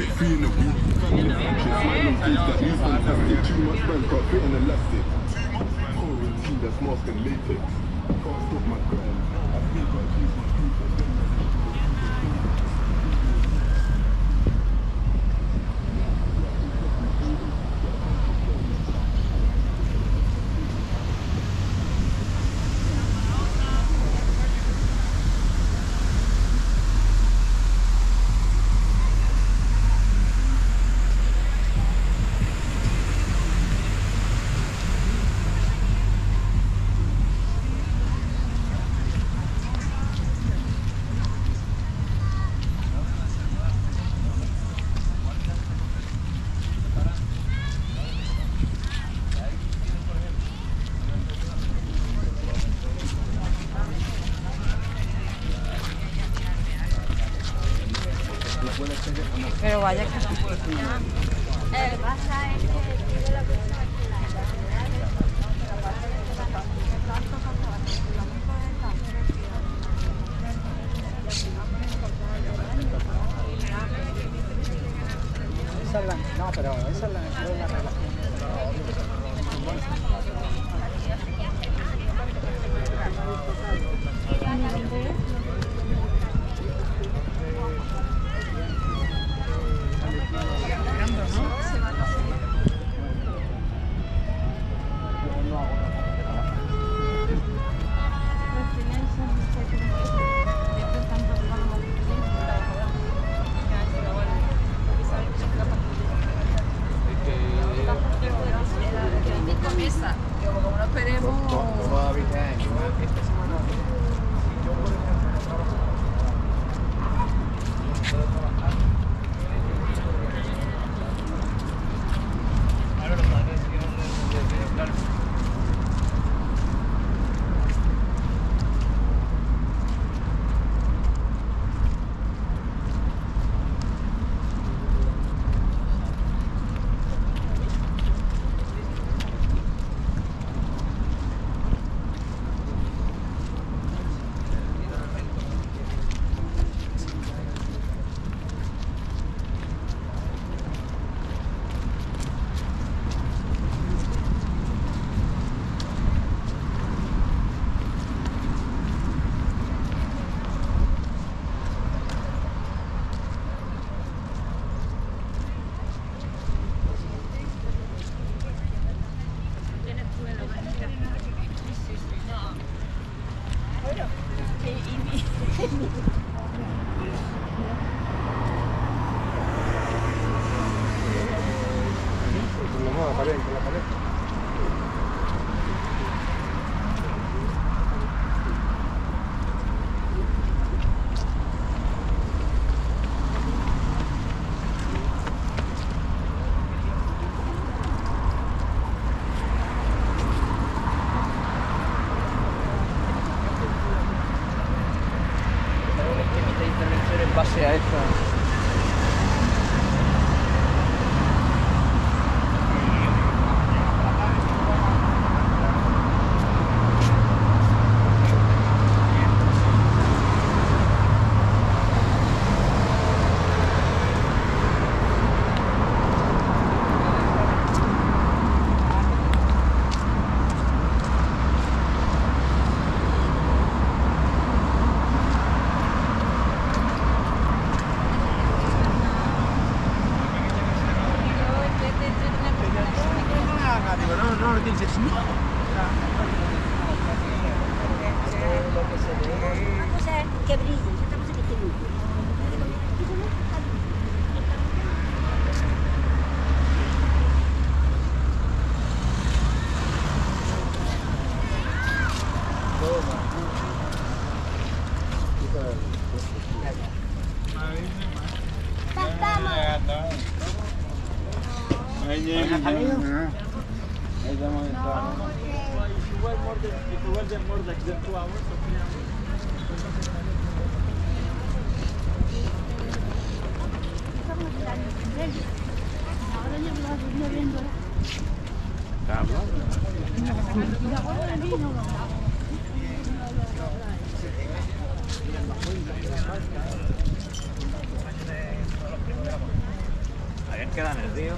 Free in the. Family friendships, my long face that fantastic. Too much bank, can't fit in elastic. Quarantine that's mask and latex. Can't stop my grind. I think I choose my pero esa es la, Habían Ayer quedan el río.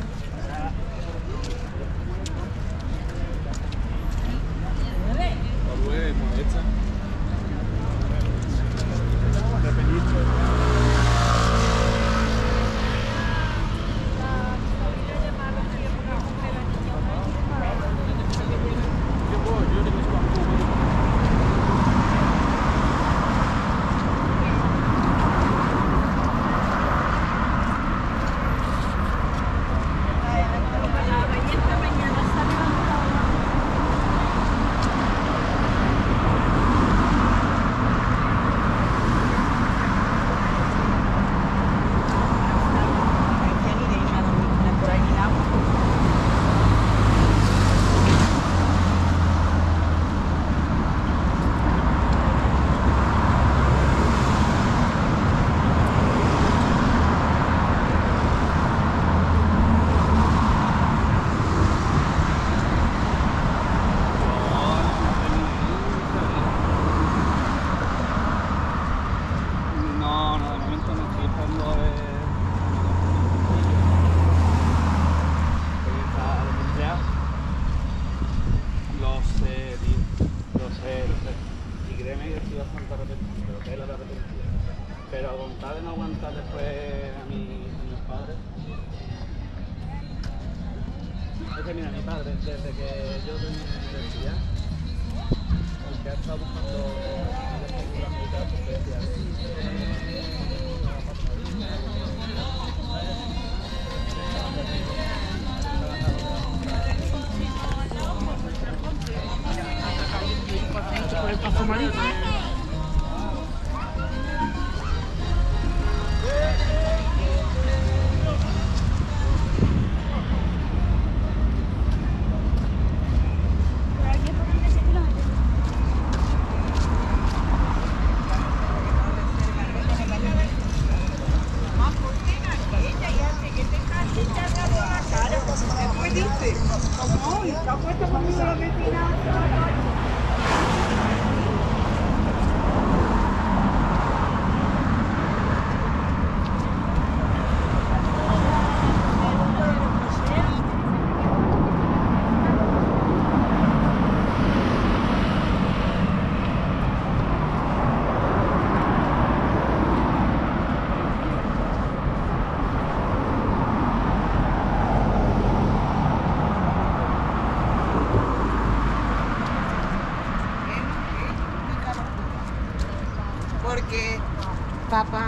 Papá,